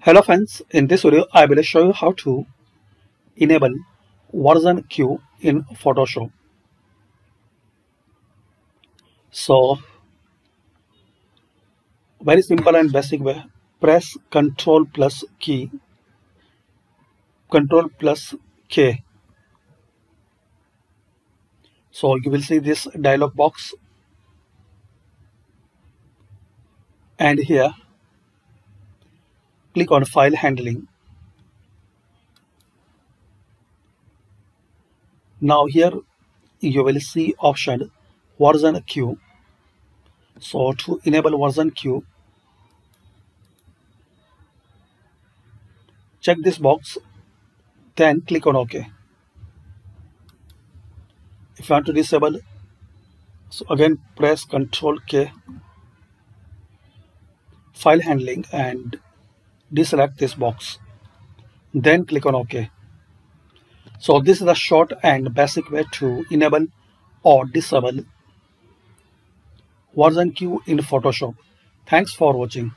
Hello friends, in this video I will show you how to enable Version Cue in Photoshop. So very simple and basic way. Press Ctrl plus key Ctrl plus K. So you will see this dialog box. And here click on file handling. Now here you will see option Version Cue so to enable Version Cue check this box then click on ok. If you want to disable so again press ctrl k. File handling and deselect this box. Then click on ok. So this is a short and basic way to enable or disable Version Cue in photoshop. Thanks for watching